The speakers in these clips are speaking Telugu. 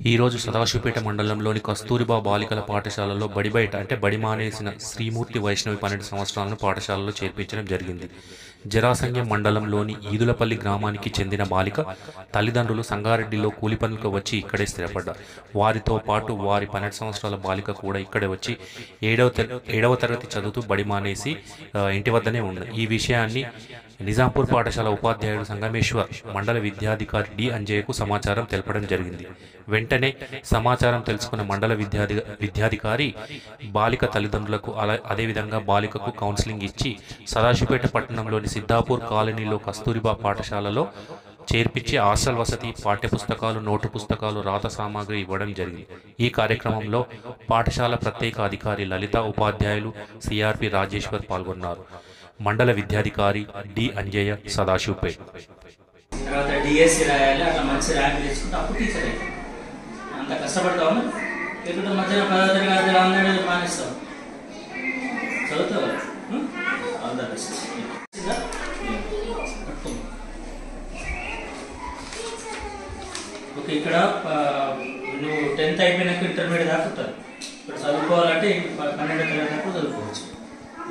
ఈరోజు సదాశివపేట మండలంలోని కస్తూరిబా బాలికల పాఠశాలలో బడి బయట అంటే బడి మానేసిన శ్రీమూర్తి వైష్ణవి పన్నెండు సంవత్సరాలను పాఠశాలలో చేర్పించడం జరిగింది. జరాసంగ్యం మండలంలోని ఈదులపల్లి గ్రామానికి చెందిన బాలిక తల్లిదండ్రులు సంగారెడ్డిలో కూలి పనులకు వచ్చి ఇక్కడే స్థిరపడ్డారు వారితో పాటు వారి పన్నెండు సంవత్సరాల బాలిక కూడా ఇక్కడే వచ్చి ఏడవ ఏడవ తరగతి చదువుతూ బడి మానేసి ఇంటి వద్దనే ఉంది ఈ విషయాన్ని నిజాంపూర్ పాఠశాల ఉపాధ్యాయుడు సంగమేశ్వర్ మండల విద్యాధికారి డి. అంజయ్యకు సమాచారం తెలపడం జరిగింది. వెంటనే సమాచారం తెలుసుకున్న మండల విద్యాధి విద్యాధికారి బాలిక తల్లిదండ్రులకు అలా అదేవిధంగా బాలికకు కౌన్సిలింగ్ ఇచ్చి సదాశివపేట పట్టణంలోని సిద్ధాపూర్ కాలనీలో కస్తూరిబా పాఠశాలలో చేర్పించి హాస్టల్ వసతి పాఠ్యపుస్తకాలు నోటు పుస్తకాలు రాత సామాగ్రి ఇవ్వడం జరిగింది. ఈ కార్యక్రమంలో పాఠశాల ప్రత్యేక అధికారి లలిత ఉపాధ్యాయులు సిఆర్పి రాజేశ్వర్ పాల్గొన్నారు. మండల విద్యాధికారి డి అంజయ్య సదాశివపేట్ తర్వాత డిఎస్సి రాయాలి అట్లా మంచి ర్యాంక్ తెచ్చుకుంటే అప్పుడు టీచర్ అయ్యి అంత కష్టపడతాము. లేకుంటే మధ్యన పదో తరగతి అందరూ మానేస్తాం చదువుతావు? ఆల్ ద బెస్ట్ ఓకే ఇక్కడ నువ్వు టెన్త్ అయిపోయినాక ఇంటర్మీడియట్ దాకా ఉంటారు ఇక్కడ చదువుకోవాలంటే ప- పన్నెండో తరగతి దాకా చదువుకోవచ్చు.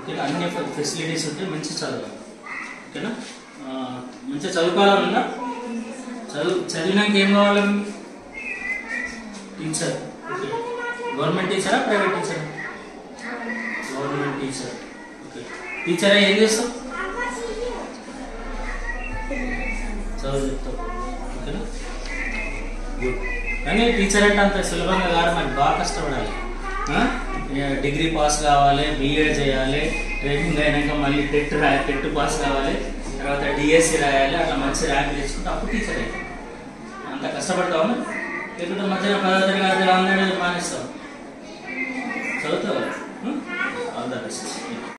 ఓకే అన్ని ఫెసిలిటీస్ ఉంటే మంచి చదవాలి ఓకేనా? మంచిగా చదువుకోవాలన్నా చదువు చదివినాక ఏం కావాలి? Teacher okay. గవర్నమెంట్ టీచరా ప్రైవేట్ టీచరా గవర్నమెంట్ టీచర్ ఓకే. టీచరా ఏం చేస్తావు? చదువు చెప్తావు. ఓకేనా? గుడ్ కానీ టీచర్ అంటే అంత సులభంగా కాదు మనకి బాగా కష్టపడాలి. డిగ్రీ పాస్ కావాలి బీఏ చేయాలి ట్రైనింగ్ అయినాక మళ్ళీ టెట్ రాయాలి టెట్ పాస్ కావాలి తర్వాత డిఎస్సి రాయాలి అట్లా మంచి ర్యాంక్ తెచ్చుకుంటే అప్పుడు టీచర్ అయ్యి అంత కష్టపడతాము లేకుంటే మధ్యన పదో తరగతి అందరూ మానేస్తాం చదువుతావు?